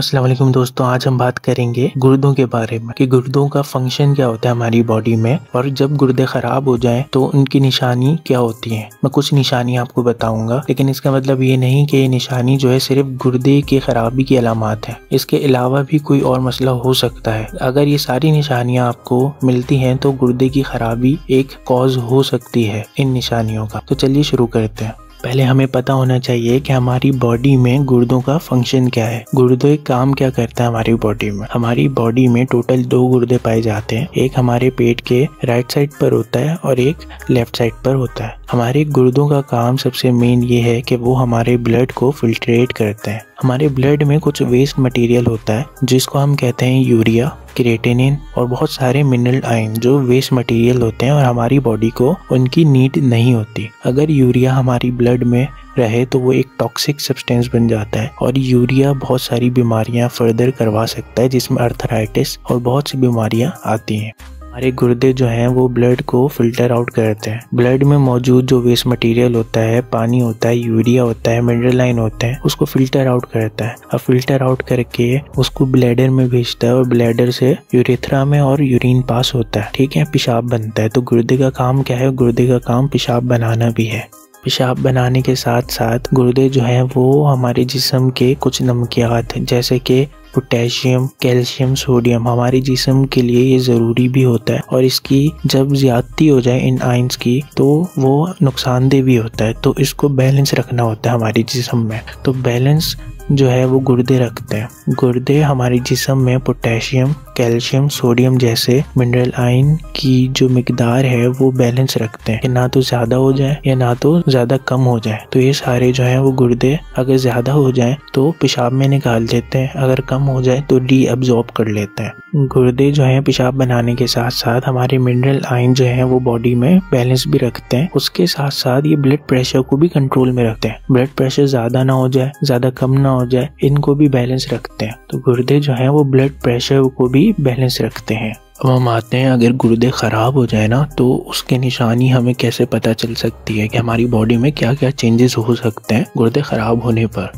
वालेकुम दोस्तों, आज हम बात करेंगे गुर्दों के बारे में कि गुर्दों का फ़ंक्शन क्या होता है हमारी बॉडी में और जब गुर्दे खराब हो जाएँ तो उनकी निशानी क्या होती है? मैं कुछ निशानी आपको बताऊँगा, लेकिन इसका मतलब ये नहीं कि ये निशानी जो है सिर्फ़ गुर्दे की खराबी की अलामत है। इसके अलावा भी कोई और मसला हो सकता है। अगर ये सारी निशानियाँ आपको मिलती हैं तो गुर्दे की खराबी एक कॉज हो सकती है इन निशानियों का। तो चलिए शुरू करते हैं। पहले हमें पता होना चाहिए कि हमारी बॉडी में गुर्दों का फ़ंक्शन क्या है। गुर्दे काम क्या करता है हमारी बॉडी में? हमारी बॉडी में टोटल दो गुर्दे पाए जाते हैं। एक हमारे पेट के राइट साइड पर होता है और एक लेफ़्ट साइड पर होता है। हमारे गुर्दों का काम सबसे मेन ये है कि वो हमारे ब्लड को फिल्ट्रेट करते हैं। हमारे ब्लड में कुछ वेस्ट मटेरियल होता है, जिसको हम कहते हैं यूरिया क्रिएटिनिन और बहुत सारे मिनरल आयन जो वेस्ट मटेरियल होते हैं और हमारी बॉडी को उनकी नीड नहीं होती। अगर यूरिया हमारी ब्लड में रहे तो वो एक टॉक्सिक सब्सटेंस बन जाता है और यूरिया बहुत सारी बीमारियाँ फर्दर करवा सकता है, जिसमें अर्थराइटिस और बहुत सी बीमारियाँ आती हैं। हमारे गुर्दे जो हैं, वो ब्लड को फ़िल्टर आउट करते हैं। ब्लड में मौजूद जो वेस्ट मटेरियल होता है, पानी होता है यूरिया होता है मिनरल लाइन होते हैं, उसको फ़िल्टर आउट करता है। अब फ़िल्टर आउट करके उसको ब्लैडर में भेजता है और ब्लैडर से यूरेथ्रा में और यूरिन पास होता है। ठीक है, पेशाब बनता है। तो गुर्दे का काम क्या है? गुर्दे का काम पेशाब बनाना भी है। पेशाब बनाने के साथ साथ गुर्दे जो हैं, वो हमारे जिस्म के कुछ नमकियात, जैसे कि पोटेशियम, कैल्शियम, सोडियम हमारे जिसम के लिए ये ज़रूरी भी होता है और इसकी जब ज्यादती हो जाए इन आइंस की तो वो नुकसानदेह भी होता है। तो इसको बैलेंस रखना होता है हमारे जिसम में। तो बैलेंस जो है वो गुर्दे रखते हैं। गुर्दे हमारे जिसम में पोटेशियम, कैल्शियम, सोडियम जैसे मिनरल आइन की जो मकदार है वो बैलेंस रखते हैं। ना तो ज़्यादा हो जाए या ना तो ज़्यादा कम हो जाए। तो ये सारे जो है वो गुर्दे अगर ज़्यादा हो जाए तो पेशाब में निकाल देते हैं। अगर कम हो जाए तो डी एब्जॉर्ब कर लेते हैं। गुर्दे जो है पेशाब बनाने के साथ साथ हमारे मिनरल आइन जो है वो बॉडी में बैलेंस भी रखते हैं। उसके साथ साथ ये ब्लड प्रेशर को भी कंट्रोल में रखते हैं। ब्लड प्रेशर ज़्यादा ना हो जाए, ज़्यादा कम ना हो जाए, इनको भी बैलेंस रखते हैं। तो गुर्दे जो है, वो ब्लड प्रेशर को भी बैलेंस रखते हैं। अब हम आते हैं, अगर गुर्दे ख़राब हो जाए ना तो उसके निशानी हमें कैसे पता चल सकती है कि हमारी बॉडी में क्या क्या चेंजेस हो सकते हैं गुर्दे ख़राब होने पर?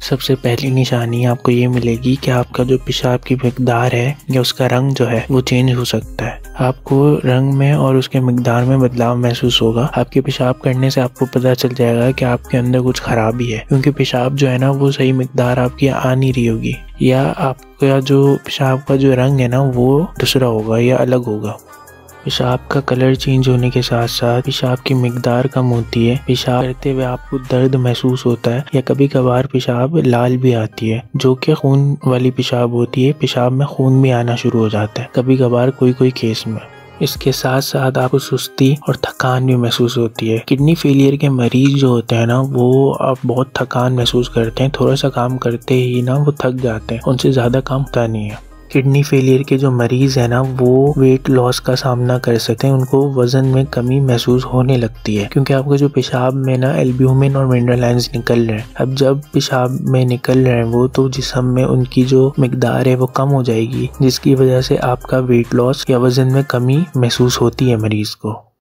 सबसे पहली निशानी आपको ये मिलेगी कि आपका जो पेशाब की मकदार है, या उसका रंग जो है, वो चेंज हो सकता है। आपको रंग में और उसके मकदार में बदलाव महसूस होगा। आपके पेशाब करने से आपको पता चल जाएगा कि आपके अंदर कुछ खराबी है क्योंकि पेशाब जो है ना, वो सही मकदार आपकी आ नहीं रही होगी। या आपका जो पेशाब का जो रंग है ना, वो दूसरा होगा या अलग होगा। पेशाब का कलर चेंज होने के साथ साथ पेशाब की मकदार कम होती है। पेशाब करते हुए आपको दर्द महसूस होता है या कभी कभार पेशाब लाल भी आती है, जो कि खून वाली पेशाब होती है। पेशाब में खून भी आना शुरू हो जाता है कभी कभार कोई कोई केस में। इसके साथ साथ आपको सुस्ती और थकान भी महसूस होती है। किडनी फेलियर के मरीज़ जो होते हैं ना, वो आप बहुत थकान महसूस करते हैं। थोड़ा सा काम करते ही ना, वो थक जाते हैं। उनसे ज़्यादा काम होता नहीं है। किडनी फेलियर के जो मरीज़ है ना, वो वेट लॉस का सामना कर सकते हैं। उनको वज़न में कमी महसूस होने लगती है। क्योंकि आपका जो पेशाब में ना एल्ब्यूमिन और मिनरल निकल रहे हैं। अब जब पेशाब में निकल रहे हैं वो तो जिसम में उनकी जो मकदार है, वो कम हो जाएगी। जिसकी वजह से आपका वेट लॉस या वज़न में कमी महसूस होती है मरीज़ को।